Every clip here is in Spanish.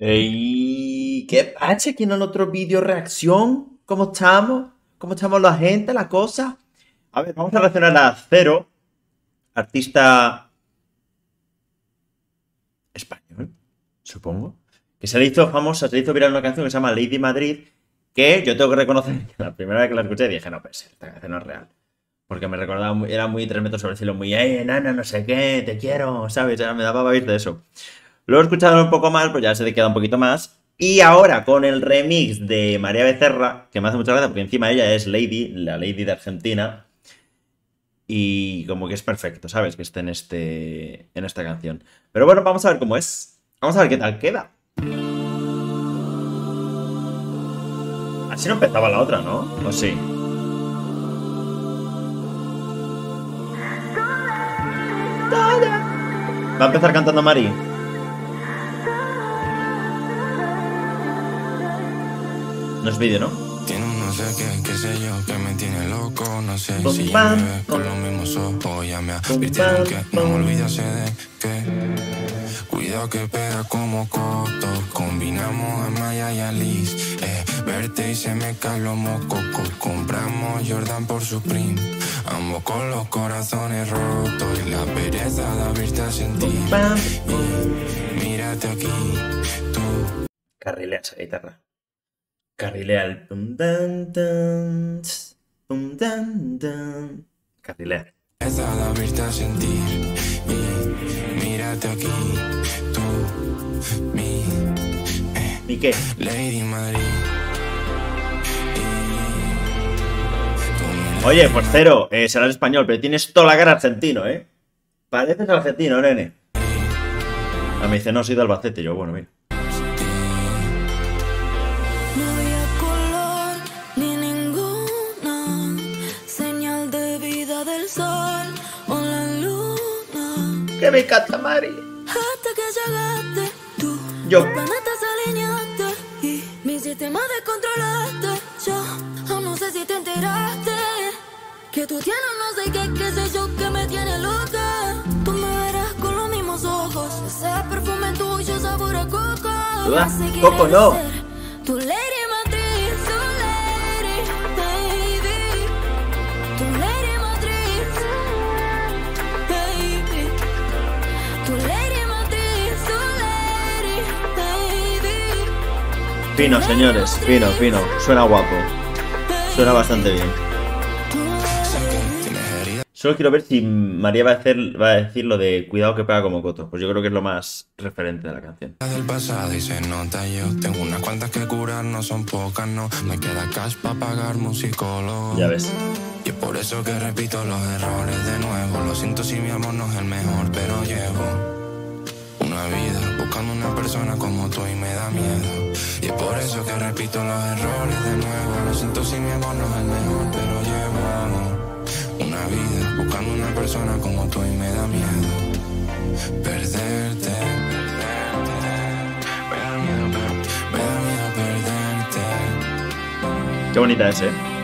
Ey, ¿Qué pasa? ¿Quién el otro vídeo reacción? ¿Cómo estamos? ¿Cómo estamos la gente, la cosa? A ver, vamos a reaccionar a Cero, artista español, supongo. Que se le hizo famosa, se le hizo viral una canción que se llama Lady Madrid, que yo tengo que reconocer que la primera vez que la escuché dije, no, pues esta canción no es real. Porque me recordaba, era muy tres metros sobre el cielo, muy, ey, enana, no sé qué, te quiero, ¿sabes? Me daba para de eso. Lo he escuchado un poco más, pues ya se te queda un poquito más. Y ahora con el remix de María Becerra, que me hace mucha gracia porque encima ella es Lady, la Lady de Argentina. Y como que es perfecto, ¿sabes? Que esté en, este, en esta canción. Pero bueno, vamos a ver cómo es. Vamos a ver qué tal queda. Así no empezaba la otra, ¿no? ¿O sí? Va a empezar cantando Mari. No es vídeo, ¿no? Tiene un no sé qué, qué sé yo, que me tiene loco, no sé Pum, si pam, me ves con los mismos ojos, ya me advirtieron que no me olvidase de que Cuidado que pega como coto, combinamos a Maya y Alice, eh, verte y se me caen los mococos, compramos Jordan por Supreme, ambos con los corazones rotos y la pereza de abrirte a sentir, y mírate aquí, tú. Carrilea esa guitarra. Carrilea el pum dan dan, tss, pum dan dan. Carrilea. Esa de abrirte a sentir y mírate aquí, tú, mi ¿Y qué? Lady Madrid. Y tú, mi Oye, pues cero, eh, serás español, pero tienes toda la cara argentino, ¿eh? Pareces argentino, nene. Ah, me dice, no, soy de Albacete. Yo, bueno, mira. Luna. Que me encanta, Mari. Hasta que llegaste tú, Yo. y mi sistema descontrolaste. Yo aún no sé si te enteraste que tú tienes no sé qué, qué sé yo, que me tiene loca. Tú me verás con los mismos ojos, ese perfume tuyo sabor a coco. Coco no. Fino, señores, fino, fino. Suena guapo. Suena bastante bien. Solo quiero ver si María va a, hacer, va a decir lo de cuidado que pega como coto. Pues yo creo que es lo más referente de la canción. del pasado y se nota yo. Tengo unas cuantas que curar, no son pocas, no. Me queda cash para pagar un psicólogo. Ya ves. Y por eso que repito los errores de nuevo. Lo siento si mi amor no es el mejor, pero llevo persona como tú y me da miedo. Y es por eso que repito los errores de nuevo. Lo siento si mi amor no es el mejor, pero llevo una vida buscando una persona como tú y me da miedo. Perderte. Me da miedo, me da miedo perderte. Qué bonita es, ¿eh?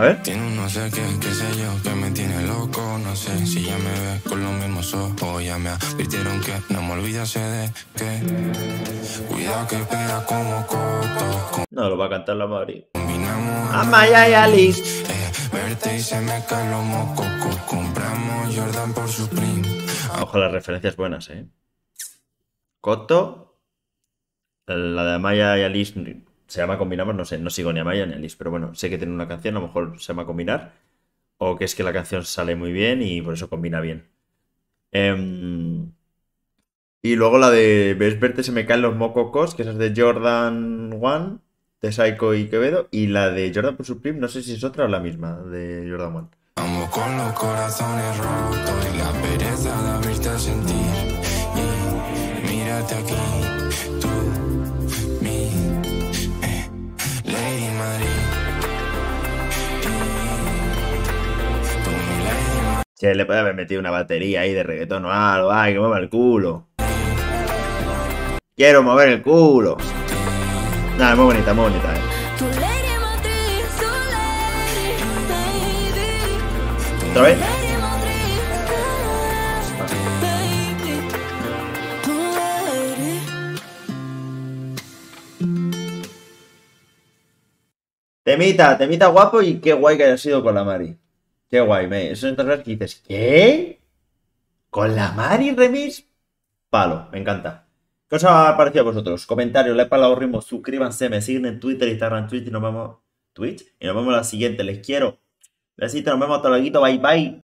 A ver. Tiene un no sé qué, qué sé yo, que me tiene loco, no sé si ya me ves con los mismos ojos, ya me advirtieron que no me olvidase de que cuidado que pega como coto, No, lo va a cantar la Mari. combinamos A Maya y Alice. eh, verte y se me caen los mococos, compramos Jordan por Supreme, Ojo, las referencias buenas, ¿eh? Coto. La de Amaya y Alice se llama Combinamos, no sé, no sigo ni a Amaya ni a Alice, pero bueno, sé que tiene una canción, a lo mejor se llama Combinar. O que es que la canción sale muy bien y por eso combina bien. Em, y luego la de Ves verte se me caen los mococos, que esa es de Jordan One, de Psycho y Quevedo. Y la de Jordan por Supreme, no sé si es otra o la misma, de Jordan One. ambos con los corazones rotos y la pereza de abrirte a y mírate aquí, Lady Madrid. Se le puede haber metido una batería ahí de reggaetón o algo, ay, que mueva el culo. Quiero mover el culo. Nada, muy bonita, muy bonita. eh. ¿Otra vez? Temita, temita guapo y qué guay que haya sido con la Mari. Qué guay, me. Eso entonces que dices, ¿qué? ¿Con la Mari remix? Palo, me encanta. ¿Qué os ha parecido a vosotros? Comentarios, like para los ritmos, suscríbanse, me siguen en Twitter, Instagram, Twitch y nos vemos. Twitch. Y nos vemos en la siguiente. Les quiero. Besito, nos vemos hasta luego. Bye bye.